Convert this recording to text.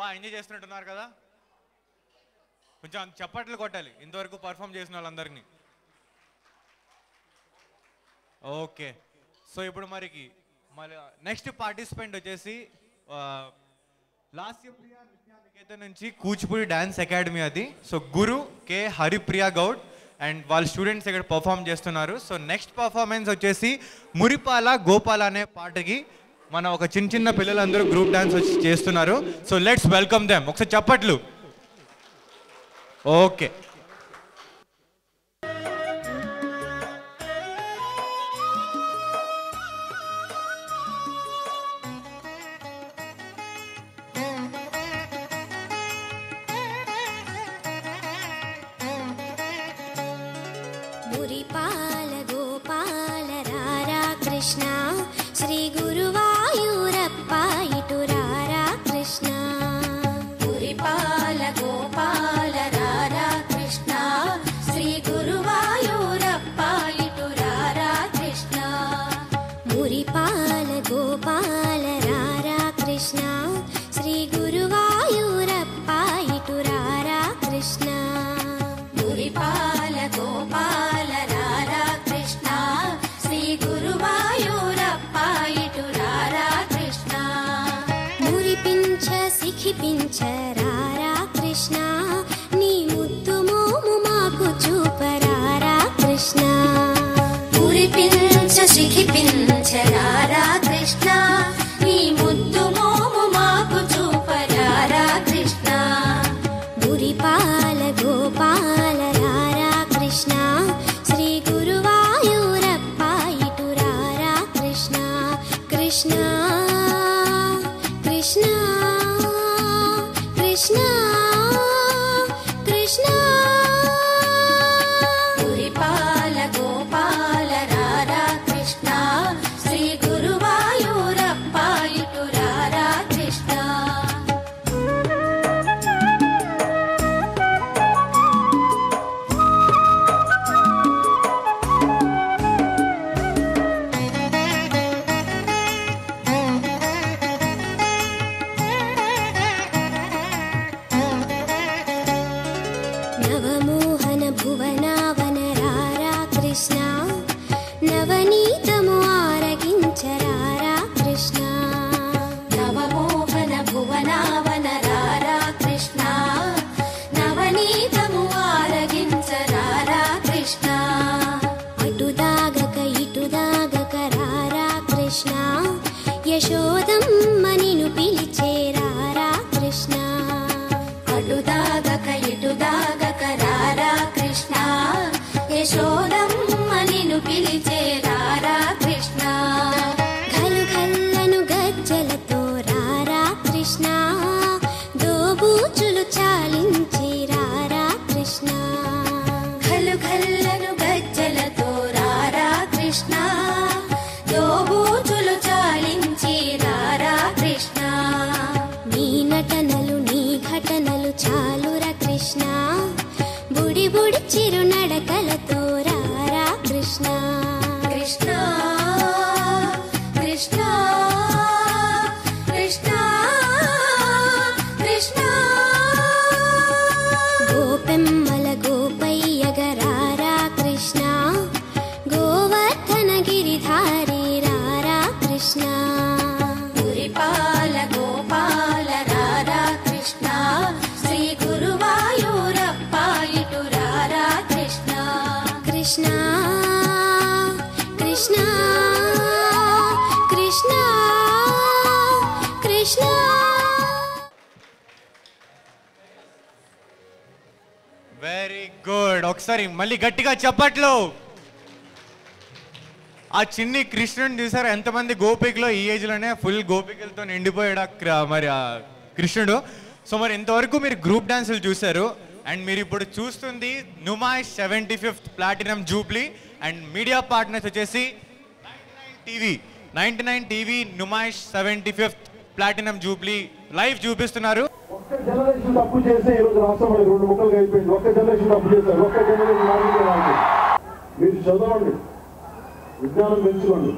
బాగా ఎంజాయ్ చేస్తున్నట్టున్నారు కదా? కొంచెం చప్పట్లు కొట్టాలి. ఇంతవరకు పర్ఫామ్ చేసిన వాళ్ళందరినీ. ఓకే. సో ఇప్పుడు మరికి మళ్ళీ నెక్స్ట్ పార్టిసిపెంట్ వచ్చేసి లాస్ట్ నికేతన్ నుంచి కూచిపూడి డ్యాన్స్ అకాడమీ అది. So Guru K. Haripriya Goud and వాళ్ళ స్టూడెంట్స్ ఇక్కడ పర్ఫామ్ చేస్తున్నారు. సో నెక్స్ట్ పర్ఫార్మెన్స్ వచ్చేసి మురిపాల గోపాల అనే పాటకి మన ఒక చిన్న చిన్న పిల్లలందరూ గ్రూప్ డాన్స్ వచ్చి చేస్తున్నారు. సో లెట్స్ వెల్కమ్ దెమ్ ఒకసారి చప్పట్లు. ఓకే మురిపాల గోపాల రారా కృష్ణ శ్రీ గురువ గోపాల గోపాల రారా కృష్ణ. శ్రీ గురువాయూరప్ప ఇటు రారా కృష్ణ. గురిపాల గోపాల రారా కృష్ణ. శ్రీ గురువాయూరప్ప ఇటు రారా కృష్ణ. మురిపించ సిఖిపించ రారా కృష్ణ. మురిపించ సిఖిపించ కృష్ణ నీ ముద్దు మోము మాకు చూపరారా కృష్ణ మురిపాల గోపాల కృష్ణ వెరీ గుడ్ ఒకసారి మళ్ళీ గట్టిగా చెప్పట్లు. ఆ చిన్ని కృష్ణుని చూసారు? ఎంతమంది గోపికలో ఈ ఏజ్లోనే ఫుల్ గోపికలతో నిండిపోయాడు మరి ఆ కృష్ణుడు. సో మరి ఇంతవరకు మీరు గ్రూప్ డాన్సులు చూశారు. అండ్ మీరు ఇప్పుడు చూస్తుంది Numaish seventy fifth platinum jubilee and media partners వచ్చేసి TV ninety nine TV Numaish seventy fifth platinum jubilee live చూపిస్తున్నారు. ఒక్క జనరేషన్ తప్పు చేస్తే ఈ రోజు రాష్ట్రం రెండు ముక్కలు అయిపోయింది. ఒక్క జనరేషన్ తప్పు చేశారు ఒక్క జనరేషన్ మారిందే మీరు చదవండి. విజ్ఞానం పెంచుకోండి.